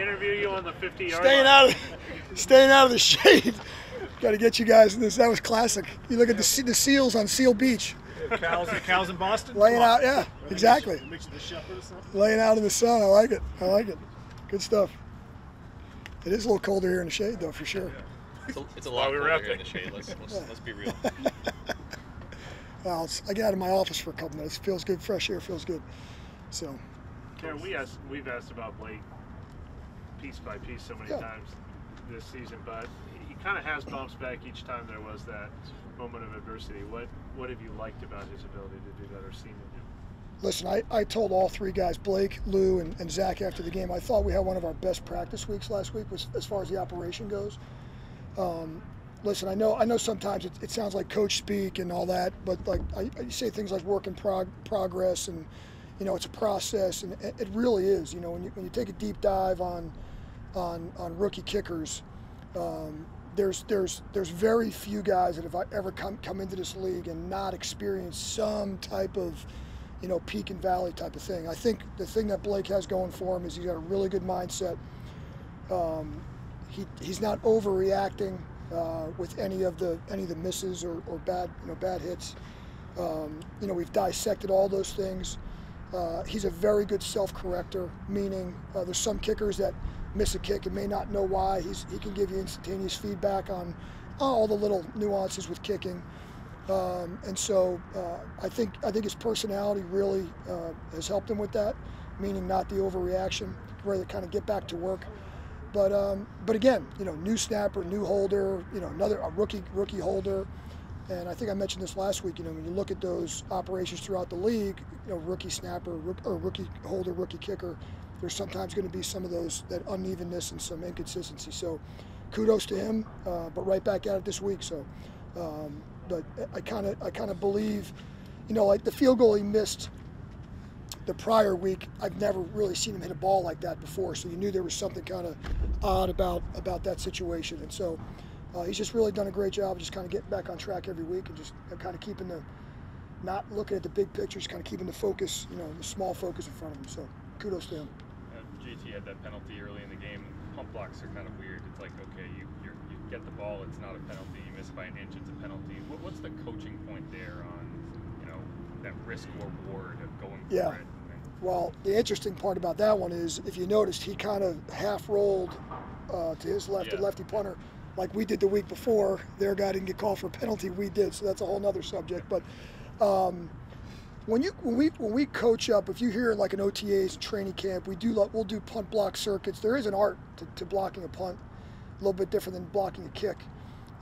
Interview you on the 50 yard Staying line. out of, staying out of the shade. Got to get you guys in this. That was classic. You look at the the seals on Seal Beach, Cows, cows in Boston. laying out. Yeah, exactly. Mix the shepherd or something. Laying out in the sun. I like it. I like it. Good stuff. It is a little colder here in the shade, though, for sure. It's a, it's a lot we colder out here in the shade. Let's, let's, let's be real. Well, I get out of my office for a couple minutes. Feels good. Fresh air feels good. So, Darren, we asked, we've asked about Blake piece by piece so many Yeah. times this season, but he kind of has bounced back each time there was that moment of adversity. What what have you liked about his ability to do that or seen in him listen, I, I told all three guys, Blake, Lou, and, and Zach after the game, I thought we had one of our best practice weeks last week was, as far as the operation goes. Um, listen, I know I know sometimes it, it sounds like coach speak and all that, but like I, I say things like work in prog- progress and you know it's a process, and it, it really is. You know when you when you take a deep dive on on on rookie kickers, um, there's there's there's very few guys that have I ever come come into this league and not experienced some type of you know peak and valley type of thing. I think the thing that Blake has going for him is he's got a really good mindset. Um, he, he's not overreacting uh, with any of the any of the misses or, or bad you know bad hits. Um, you know we've dissected all those things. Uh, he's a very good self-corrector, meaning uh, there's some kickers that miss a kick and may not know why. He's, he can give you instantaneous feedback on all the little nuances with kicking. Um, and so uh, I think I think his personality really uh, has helped him with that, meaning not the overreaction, where they kind of get back to work. But um, but again, you know, new snapper, new holder, you know, another a rookie rookie holder, and I think I mentioned this last week. You know, when you look at those operations throughout the league, you know, rookie snapper or rookie holder, rookie kicker, there's sometimes going to be some of those that unevenness and some inconsistency. So, kudos to him. Uh, but right back at it this week. So, um, but I kind of I kind of believe, you know, like the field goal he missed the prior week, I've never really seen him hit a ball like that before. So you knew there was something kind of odd about about that situation. And so uh, he's just really done a great job, just kind of getting back on track every week and just kind of keeping the not looking at the big pictures, kind of keeping the focus, you know, the small focus in front of him. So kudos to him. JT had that penalty early in the game. Punt blocks are kind of weird. It's like, okay, you you're, you get the ball, it's not a penalty. You miss by an inch, it's a penalty. What, what's the coaching point there on, you know, that risk reward of going for Yeah. it? Well, the interesting part about that one is, if you noticed, he kind of half rolled uh, to his left, Yeah. the lefty punter, like we did the week before. Their guy didn't get called for a penalty, we did, so that's a whole nother subject. But um, when you when we when we coach up, if you hear like an OTAs training camp, we do we'll do punt block circuits. There is an art to, to blocking a punt, a little bit different than blocking a kick.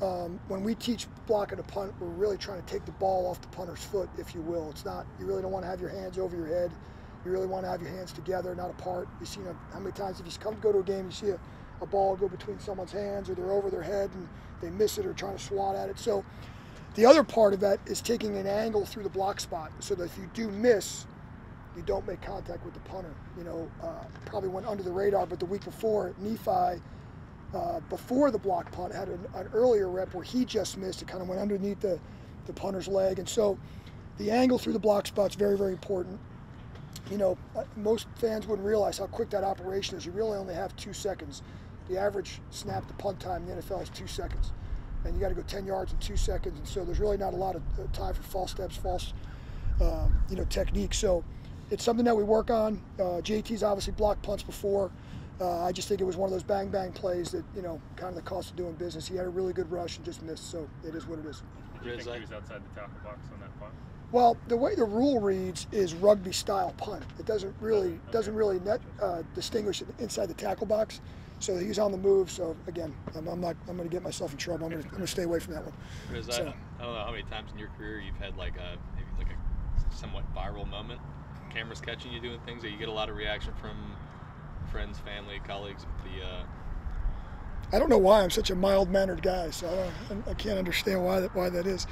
Um, when we teach blocking a punt, we're really trying to take the ball off the punter's foot, if you will. It's not you really don't want to have your hands over your head. You really want to have your hands together, not apart. You see, you know, how many times if you come go to a game, you see a, a ball go between someone's hands, or they're over their head and they miss it, or trying to swat at it. So, the other part of that is taking an angle through the block spot, so that if you do miss, you don't make contact with the punter. You know, uh, probably went under the radar, but the week before, Nephi, uh, before the block punt, had an, an earlier rep where he just missed. It kind of went underneath the, the punter's leg, and so the angle through the block spot is very, very important. You know, uh, most fans wouldn't realize how quick that operation is. You really only have two seconds. The average snap to punt time in the NFL is two seconds, and you got to go 10 yards in two seconds. And so there's really not a lot of uh, time for false steps, false, um, you know, technique. So it's something that we work on. Uh, JT's obviously blocked punts before. Uh, I just think it was one of those bang bang plays that you know, kind of the cost of doing business. He had a really good rush and just missed. So it is what it is. Did you think he was outside the tackle box on that punt? Well, the way the rule reads is rugby style punt. It doesn't really doesn't really net, uh, distinguish it inside the tackle box. So he's on the move. So again, I'm, I'm not I'm going to get myself in trouble. I'm going to stay away from that one. Riz, I, So- I don't know how many times in your career you've had like a maybe like a somewhat viral moment. Cameras catching you doing things that you get a lot of reaction from friends, family, colleagues with the. Uh, I don't know why I'm such a mild mannered guy. So I, don't, I can't understand why that why that is.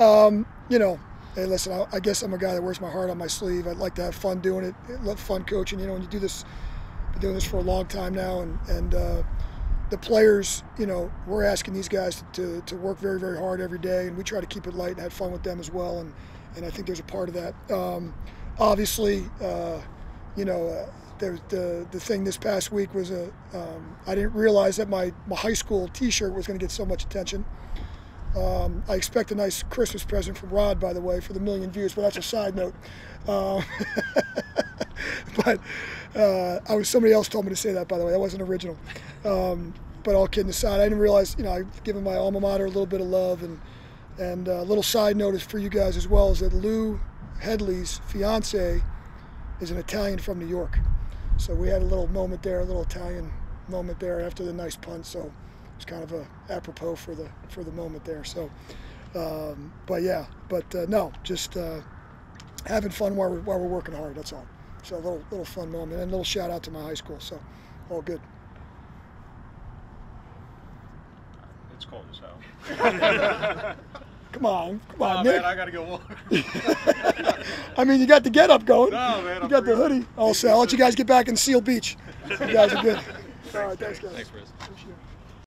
Um, you know. Hey, listen. I, I guess I'm a guy that wears my heart on my sleeve. I'd like to have fun doing it. I love fun coaching. You know, when you do this, been doing this for a long time now, and and uh, the players, you know, we're asking these guys to, to work very, very hard every day, and we try to keep it light and have fun with them as well. And, and I think there's a part of that. Um, obviously, uh, you know, uh, there, the the thing this past week was a um, I didn't realize that my, my high school T-shirt was going to get so much attention. Um, I expect a nice Christmas present from Rod, by the way, for the million views, but that's a side note. Um, but uh, I was somebody else told me to say that, by the way. That wasn't original. Um, but all kidding aside, I didn't realize, you know, I've given my alma mater a little bit of love, and and a little side note is for you guys as well is that Lou Hedley's fiance is an Italian from New York, so we had a little moment there, a little Italian moment there after the nice punt. So it's kind of a apropos for the for the moment there. So, um, but yeah, but uh, no, just uh, having fun while we're, while we're working hard. That's all. So a little little fun moment and a little shout out to my high school. So all good. It's cold as hell. Come on, come on, Oh, Nick. man, I gotta go walk. I mean, you got the get up going. No, man, you I'm got the hoodie. All set. I'll let you guys get back in Seal Beach. You guys are good. All right, thanks, guys. Thanks, Chris. Appreciate it.